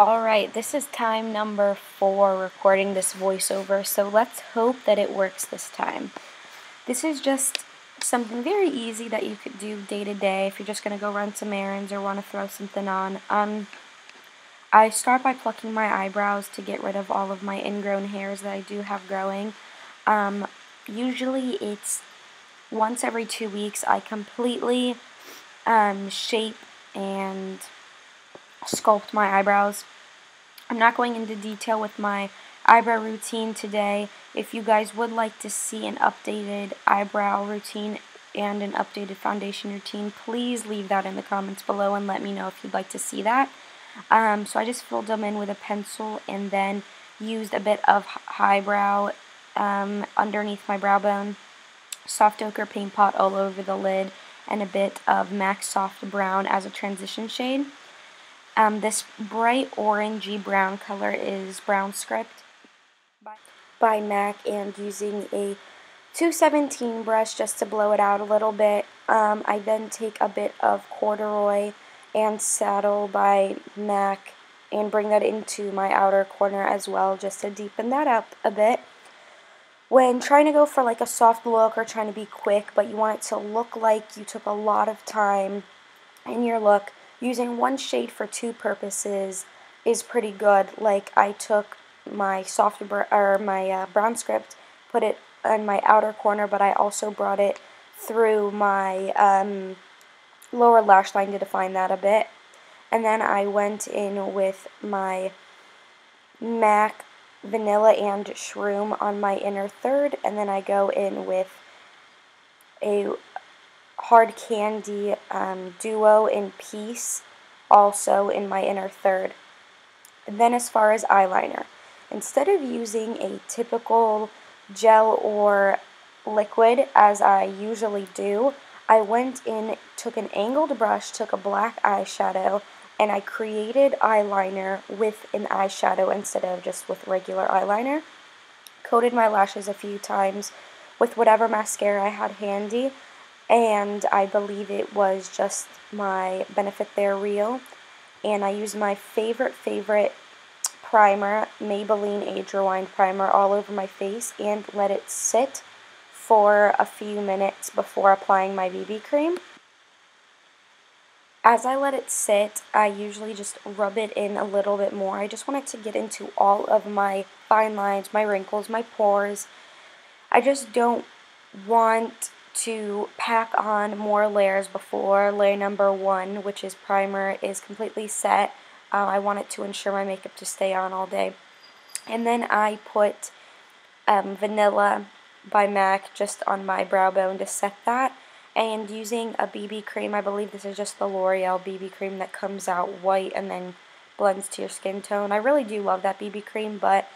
Alright, this is time number four recording this voiceover, so let's hope that it works this time. This is just something very easy that you could do day to day if you're just going to go run some errands or want to throw something on. Um, I start by plucking my eyebrows to get rid of all of my ingrown hairs that I do have growing. Um, usually it's once every two weeks I completely um, shape and sculpt my eyebrows. I'm not going into detail with my eyebrow routine today. If you guys would like to see an updated eyebrow routine and an updated foundation routine, please leave that in the comments below and let me know if you'd like to see that. Um, so I just filled them in with a pencil and then used a bit of highbrow um, underneath my brow bone, soft ochre paint pot all over the lid, and a bit of MAC Soft Brown as a transition shade. Um, this bright orangey brown color is Brown Script by, MAC and using a 217 brush just to blow it out a little bit. Um, I then take a bit of corduroy and saddle by MAC and bring that into my outer corner as well just to deepen that up a bit. When trying to go for like a soft look or trying to be quick but you want it to look like you took a lot of time in your look, using one shade for two purposes is pretty good. Like I took my soft or my uh, brown script, put it in my outer corner, but I also brought it through my um, lower lash line to define that a bit. And then I went in with my MAC Vanilla and Shroom on my inner third, and then I go in with a Hard Candy um, Duo in Peace, also in my inner third. And then as far as eyeliner, instead of using a typical gel or liquid as I usually do, I went in, took an angled brush, took a black eyeshadow, and I created eyeliner with an eyeshadow instead of just with regular eyeliner. Coated my lashes a few times with whatever mascara I had handy, and I believe it was just my Benefit They're Real. And I used my favorite, favorite primer, Maybelline Age Rewind Primer, all over my face and let it sit for a few minutes before applying my BB cream. As I let it sit, I usually just rub it in a little bit more. I just want it to get into all of my fine lines, my wrinkles, my pores. I just don't want to pack on more layers before layer number one, which is primer, is completely set. Uh, I want it to ensure my makeup to stay on all day. And then I put um, vanilla by MAC just on my brow bone to set that. And using a BB cream, I believe this is just the L'Oreal BB cream that comes out white and then blends to your skin tone. I really do love that BB cream, but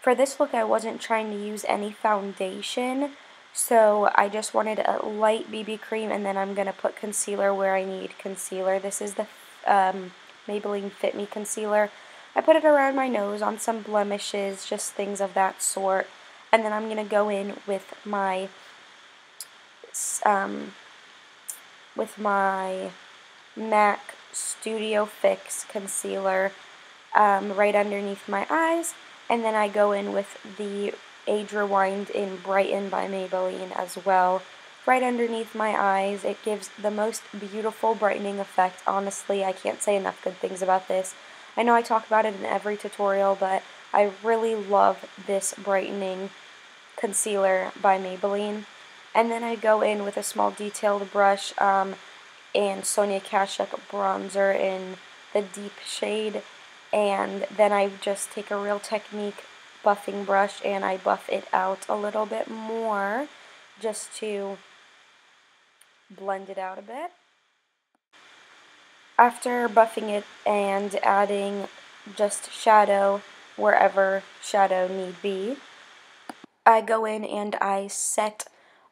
for this look I wasn't trying to use any foundation. So I just wanted a light BB cream and then I'm going to put concealer where I need concealer. This is the um, Maybelline Fit Me Concealer. I put it around my nose on some blemishes, just things of that sort and then I'm going to go in with my um, with my MAC Studio Fix concealer um, right underneath my eyes and then I go in with the Age Rewind in Brighten by Maybelline as well right underneath my eyes. It gives the most beautiful brightening effect. Honestly, I can't say enough good things about this. I know I talk about it in every tutorial, but I really love this brightening concealer by Maybelline. And then I go in with a small detailed brush um, and Sonia Kashuk bronzer in the deep shade. And then I just take a Real Technique buffing brush and I buff it out a little bit more just to blend it out a bit. After buffing it and adding just shadow wherever shadow need be, I go in and I set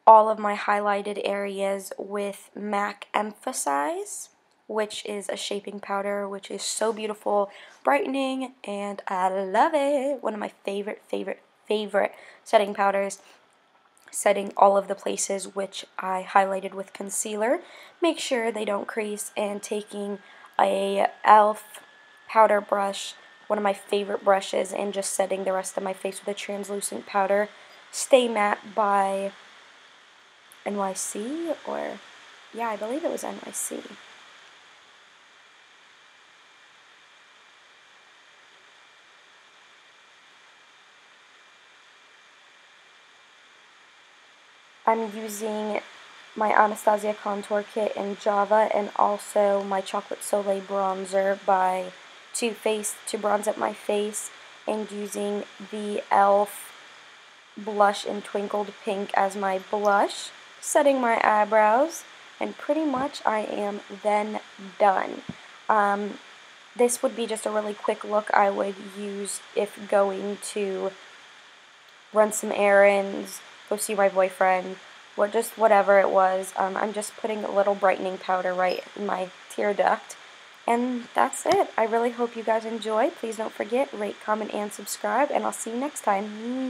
all of my highlighted areas with MAC Emphasize, which is a shaping powder, which is so beautiful, brightening, and I love it. One of my favorite, favorite, favorite setting powders. Setting all of the places which I highlighted with concealer. Make sure they don't crease and taking a e.l.f. powder brush one of my favorite brushes and just setting the rest of my face with a translucent powder. Stay Matte by NYC, or, yeah, I believe it was NYC. I'm using my Anastasia Contour Kit in Java and also my Chocolate Soleil Bronzer by Too Faced to bronze up my face and using the e.l.f. blush in Twinkled Pink as my blush, setting my eyebrows, and pretty much I am then done. Um, this would be just a really quick look I would use if going to run some errands, go see my boyfriend, what just whatever it was. Um, I'm just putting a little brightening powder right in my tear duct. And that's it. I really hope you guys enjoy. Please don't forget, rate, comment, and subscribe, and I'll see you next time.